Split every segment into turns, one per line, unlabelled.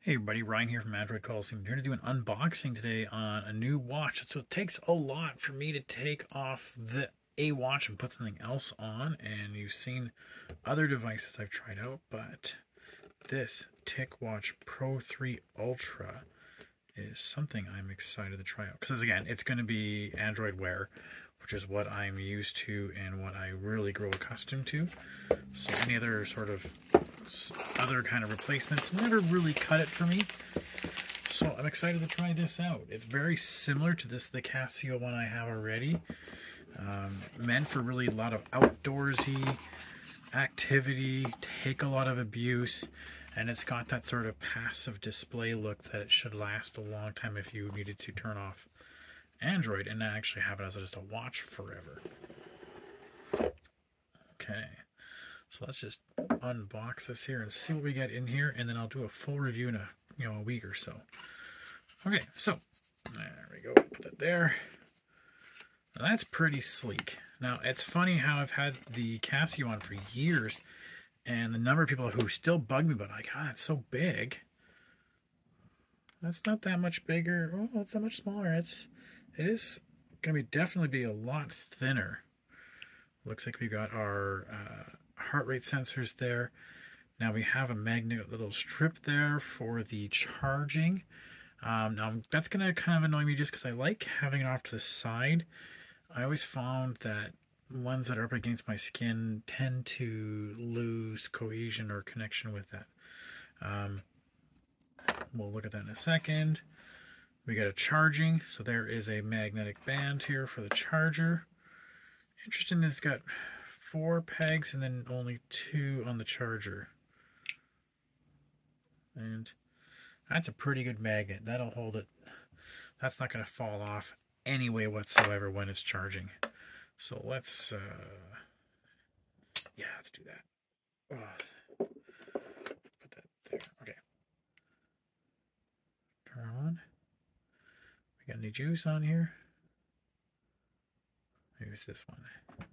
Hey everybody, Ryan here from Android Coliseum. Here to do an unboxing today on a new watch. So it takes a lot for me to take off the A watch and put something else on. And you've seen other devices I've tried out, but this TicWatch Pro 3 Ultra is something I'm excited to try out. Because again, it's going to be Android Wear, which is what I'm used to and what I really grow accustomed to. So any other sort of other kind of replacements never really cut it for me. So I'm excited to try this out. It's very similar to this, the Casio one I have already. Um, meant for really a lot of outdoorsy activity, take a lot of abuse, and it's got that sort of passive display look that it should last a long time if you needed to turn off Android and actually have it as just a watch forever. Okay. So let's just unbox this here and see what we get in here, and then I'll do a full review in a you know a week or so. Okay, so there we go. Put it there. Now that's pretty sleek. Now it's funny how I've had the Casio on for years, and the number of people who still bug me about like, ah, it's so big. That's not that much bigger. Oh, it's that much smaller. It's it is to be definitely be a lot thinner. Looks like we got our uh, heart rate sensors there. Now we have a magnet little strip there for the charging. Um, now that's going to kind of annoy me just because I like having it off to the side. I always found that ones that are up against my skin tend to lose cohesion or connection with that. Um, we'll look at that in a second. We got a charging, so there is a magnetic band here for the charger. Interesting, it's got four pegs and then only two on the charger. And that's a pretty good magnet. That'll hold it. That's not going to fall off anyway whatsoever when it's charging. So let's, uh, yeah, let's do that. Oh, put that there. Okay. Turn on. We got any juice on here? Maybe it's this one.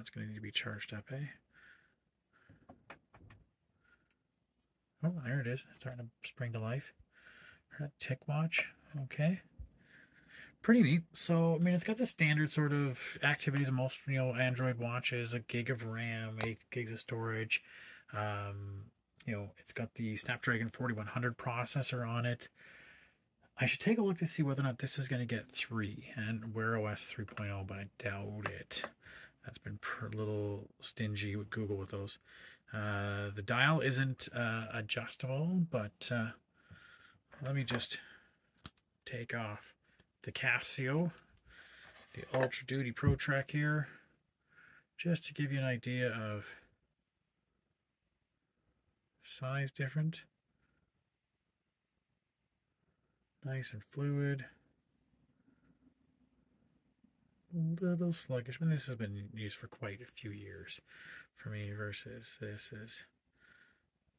It's going to need to be charged up, eh? Oh, there it is. It's starting to spring to life. That TicWatch. Okay. Pretty neat. So, I mean, it's got the standard sort of activities of most, you know, Android watches, a gig of RAM, 8 gigs of storage. Um, you know, it's got the Snapdragon 4100 processor on it. I should take a look to see whether or not this is going to get 3 and Wear OS 3.0, but I doubt it. That's been a little stingy with Google with those. Uh, the dial isn't uh, adjustable, but uh, let me just take off the Casio, the Ultra Duty Pro Trek here, just to give you an idea of size different. Nice and fluid little sluggish. I mean, this has been used for quite a few years for me versus this is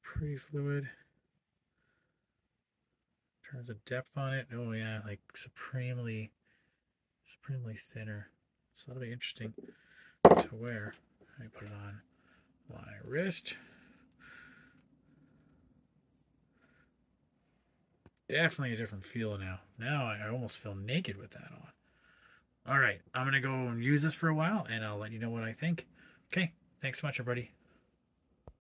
pretty fluid. In terms of depth on it, oh yeah, like supremely, supremely thinner. So that'll be interesting to wear. I put it on my wrist. Definitely a different feel now. Now I almost feel naked with that on. All right, I'm going to go and use this for a while, and I'll let you know what I think. Okay, thanks so much, everybody.